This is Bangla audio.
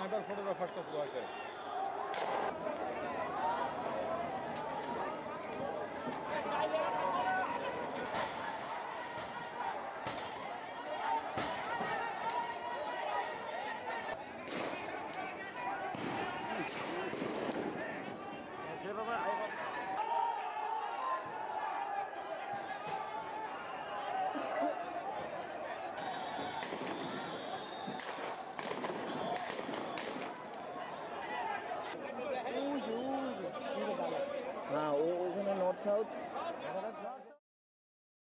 photographers of Loiter. হ্যাঁ ও ওখানে South.